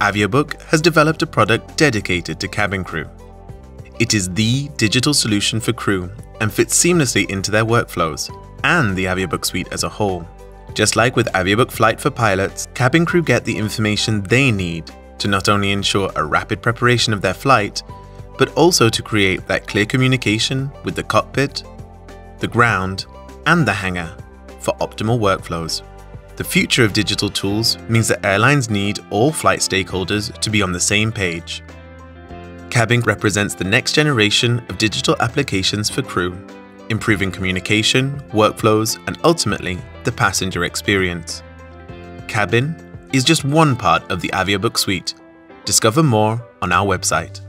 AvioBook has developed a product dedicated to cabin crew. It is the digital solution for crew and fits seamlessly into their workflows and the AvioBook suite as a whole. Just like with AvioBook Flight for pilots, cabin crew get the information they need to not only ensure a rapid preparation of their flight, but also to create that clear communication with the cockpit, the ground, and the hangar for optimal workflows. The future of digital tools means that airlines need all flight stakeholders to be on the same page. Cabin represents the next generation of digital applications for crew, improving communication, workflows, and ultimately the passenger experience. Cabin is just one part of the AvioBook suite. Discover more on our website.